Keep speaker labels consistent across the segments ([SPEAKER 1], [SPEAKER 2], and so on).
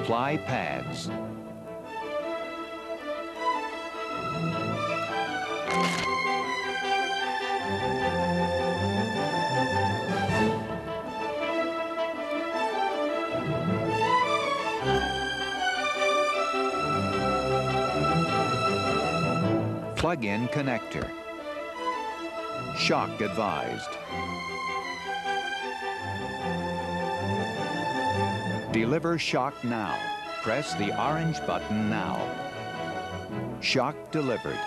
[SPEAKER 1] Apply pads. Plug-in connector. Shock advised. Deliver shock now. Press the orange button now. Shock delivered.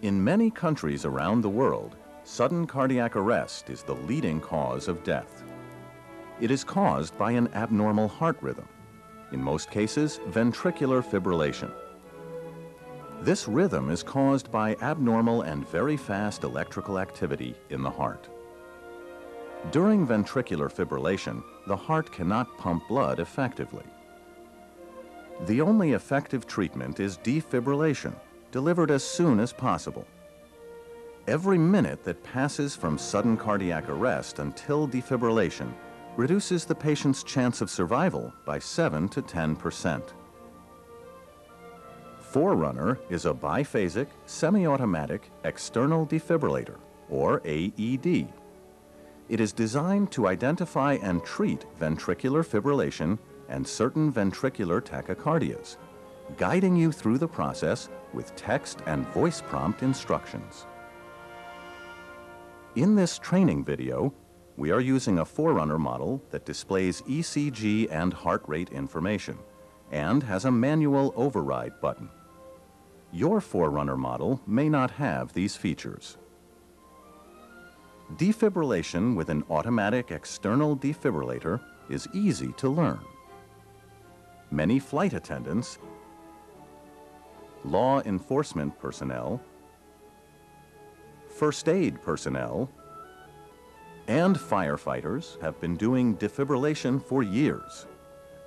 [SPEAKER 2] In many countries around the world, sudden cardiac arrest is the leading cause of death. It is caused by an abnormal heart rhythm, in most cases, ventricular fibrillation. This rhythm is caused by abnormal and very fast electrical activity in the heart. During ventricular fibrillation, the heart cannot pump blood effectively. The only effective treatment is defibrillation, delivered as soon as possible. Every minute that passes from sudden cardiac arrest until defibrillation reduces the patient's chance of survival by 7 to 10 percent. Forerunner is a biphasic, semi-automatic external defibrillator, or AED. It is designed to identify and treat ventricular fibrillation and certain ventricular tachycardias, guiding you through the process with text and voice prompt instructions. In this training video, we are using a Forerunner model that displays ECG and heart rate information and has a manual override button. Your Forerunner model may not have these features. Defibrillation with an automatic external defibrillator is easy to learn. Many flight attendants, law enforcement personnel, first aid personnel, and firefighters have been doing defibrillation for years.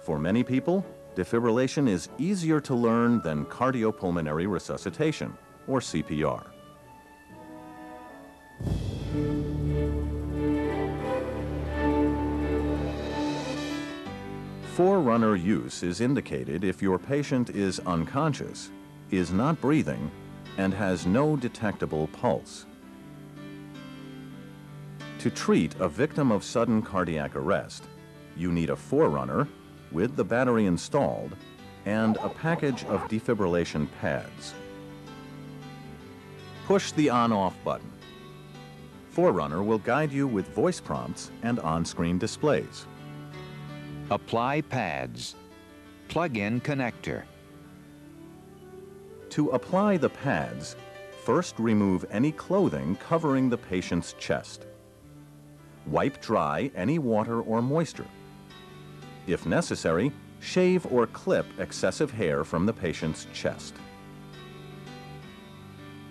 [SPEAKER 2] For many people, defibrillation is easier to learn than cardiopulmonary resuscitation, or CPR. Forerunner use is indicated if your patient is unconscious, is not breathing, and has no detectable pulse. To treat a victim of sudden cardiac arrest, you need a Forerunner with the battery installed and a package of defibrillation pads. Push the on-off button. Forerunner will guide you with voice prompts and on-screen displays.
[SPEAKER 1] Apply pads. Plug-in connector.
[SPEAKER 2] To apply the pads, first remove any clothing covering the patient's chest. Wipe dry any water or moisture. If necessary, shave or clip excessive hair from the patient's chest.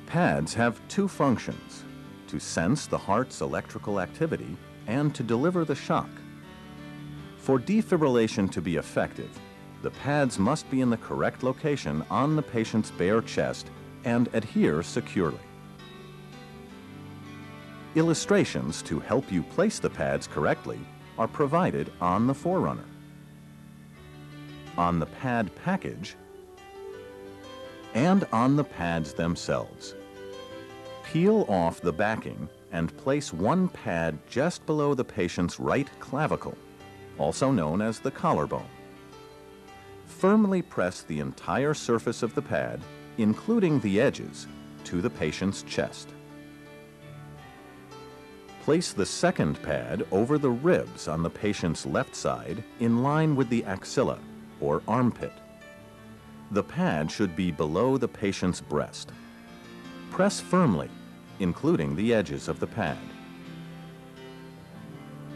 [SPEAKER 2] Pads have two functions, to sense the heart's electrical activity and to deliver the shock. For defibrillation to be effective, the pads must be in the correct location on the patient's bare chest and adhere securely. Illustrations to help you place the pads correctly are provided on the Forerunner. On the pad package and on the pads themselves. Peel off the backing and place one pad just below the patient's right clavicle, also known as the collarbone. Firmly press the entire surface of the pad, including the edges, to the patient's chest. Place the second pad over the ribs on the patient's left side in line with the axilla, or armpit. The pad should be below the patient's breast. Press firmly, including the edges of the pad.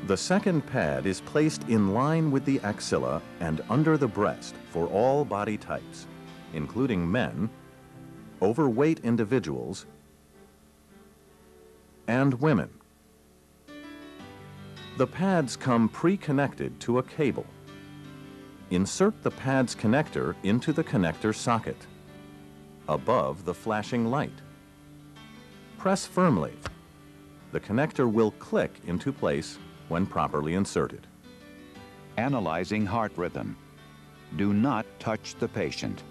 [SPEAKER 2] The second pad is placed in line with the axilla and under the breast for all body types, including men, overweight individuals, and women. The pads come pre-connected to a cable. Insert the pad's connector into the connector socket, above the flashing light. Press firmly. The connector will click into place when properly inserted.
[SPEAKER 1] Analyzing heart rhythm. Do not touch the patient.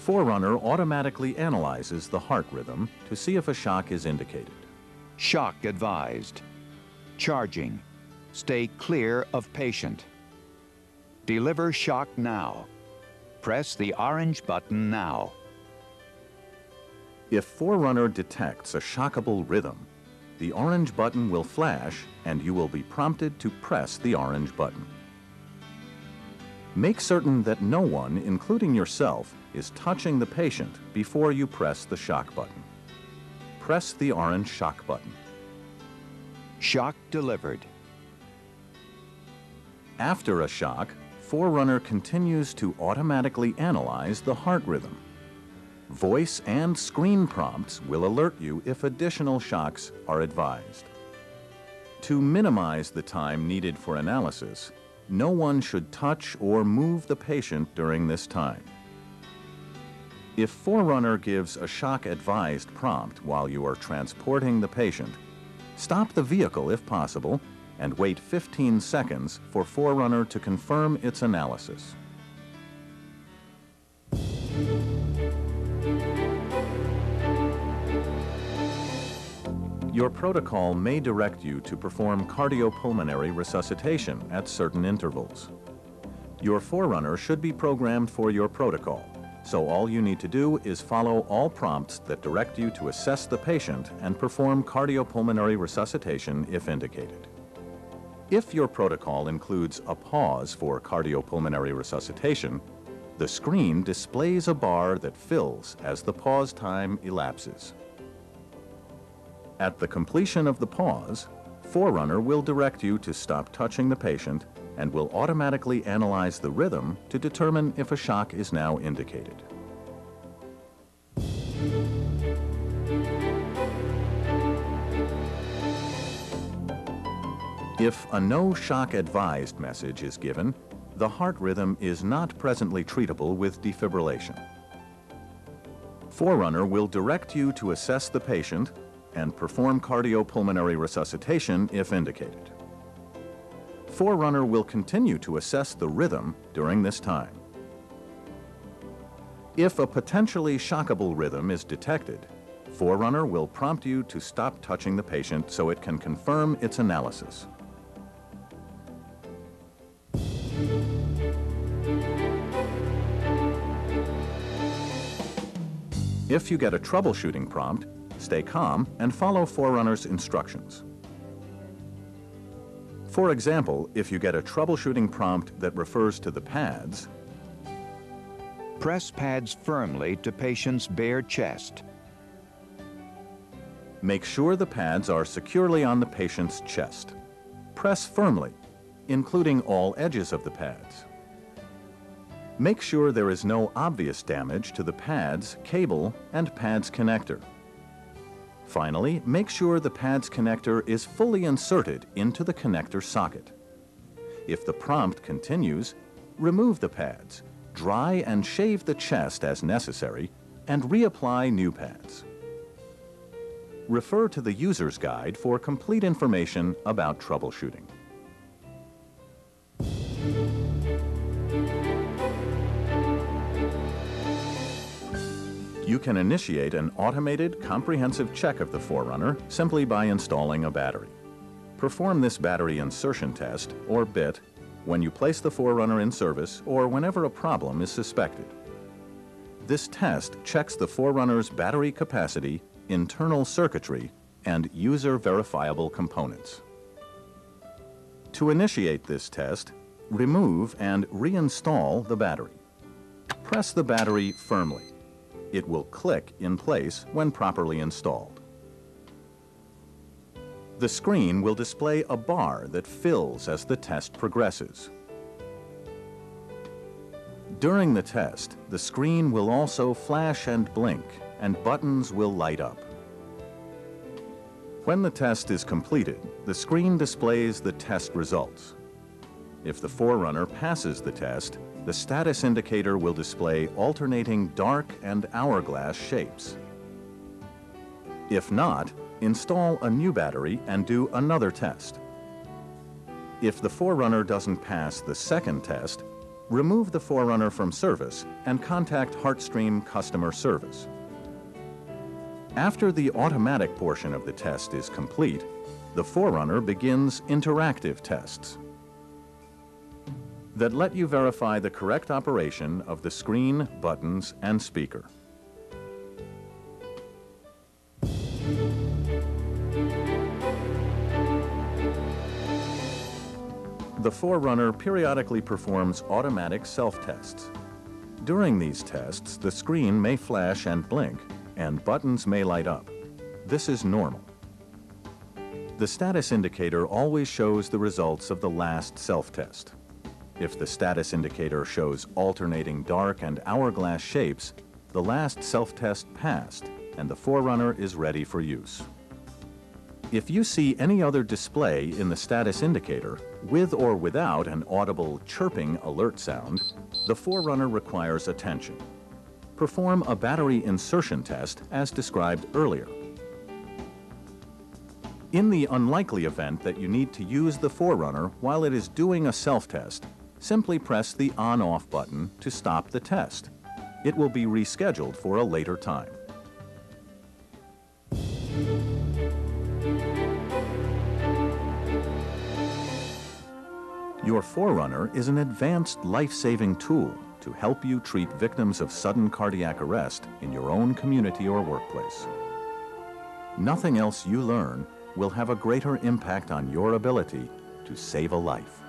[SPEAKER 2] Forerunner automatically analyzes the heart rhythm to see if a shock is indicated.
[SPEAKER 1] Shock advised. Charging. Stay clear of patient. Deliver shock now. Press the orange button now.
[SPEAKER 2] If Forerunner detects a shockable rhythm, the orange button will flash and you will be prompted to press the orange button. Make certain that no one, including yourself, is touching the patient before you press the shock button. Press the orange shock button.
[SPEAKER 1] Shock delivered.
[SPEAKER 2] After a shock, Forerunner continues to automatically analyze the heart rhythm. Voice and screen prompts will alert you if additional shocks are advised. To minimize the time needed for analysis, no one should touch or move the patient during this time. If Forerunner gives a shock advised prompt while you are transporting the patient, stop the vehicle if possible and wait 15 seconds for Forerunner to confirm its analysis. Your protocol may direct you to perform cardiopulmonary resuscitation at certain intervals. Your Forerunner should be programmed for your protocol, so all you need to do is follow all prompts that direct you to assess the patient and perform cardiopulmonary resuscitation if indicated. If your protocol includes a pause for cardiopulmonary resuscitation, the screen displays a bar that fills as the pause time elapses. At the completion of the pause, Forerunner will direct you to stop touching the patient and will automatically analyze the rhythm to determine if a shock is now indicated. If a no shock advised message is given, the heart rhythm is not presently treatable with defibrillation. Forerunner will direct you to assess the patient and perform cardiopulmonary resuscitation if indicated. Forerunner will continue to assess the rhythm during this time. If a potentially shockable rhythm is detected, Forerunner will prompt you to stop touching the patient so it can confirm its analysis. If you get a troubleshooting prompt, stay calm and follow Forerunner's instructions. For example, if you get a troubleshooting prompt that refers to the pads,
[SPEAKER 1] Press pads firmly to patient's bare chest.
[SPEAKER 2] make sure the pads are securely on the patient's chest. Press firmly, including all edges of the pads. Make sure there is no obvious damage to the pads, cable, and pads connector. Finally, make sure the pads connector is fully inserted into the connector socket. If the prompt continues, remove the pads, dry and shave the chest as necessary, and reapply new pads. Refer to the user's guide for complete information about troubleshooting. You can initiate an automated, comprehensive check of the Forerunner simply by installing a battery. Perform this battery insertion test, or BIT, when you place the Forerunner in service or whenever a problem is suspected. This test checks the Forerunner's battery capacity, internal circuitry, and user-verifiable components. To initiate this test, remove and reinstall the battery. Press the battery firmly. It will click in place when properly installed. The screen will display a bar that fills as the test progresses. During the test, the screen will also flash and blink, and buttons will light up. When the test is completed, the screen displays the test results. If the Forerunner passes the test, the status indicator will display alternating dark and hourglass shapes. If not, install a new battery and do another test. If the Forerunner doesn't pass the second test, remove the Forerunner from service and contact HeartStream customer service. After the automatic portion of the test is complete, the Forerunner begins interactive tests that let you verify the correct operation of the screen, buttons, and speaker. The Forerunner periodically performs automatic self-tests. During these tests, the screen may flash and blink, and buttons may light up. This is normal. The status indicator always shows the results of the last self-test. If the status indicator shows alternating dark and hourglass shapes, the last self-test passed and the Forerunner is ready for use. If you see any other display in the status indicator, with or without an audible chirping alert sound, the Forerunner requires attention. Perform a battery insertion test as described earlier. In the unlikely event that you need to use the Forerunner while it is doing a self-test, simply press the on-off button to stop the test. It will be rescheduled for a later time. Your Forerunner is an advanced life-saving tool to help you treat victims of sudden cardiac arrest in your own community or workplace. Nothing else you learn will have a greater impact on your ability to save a life.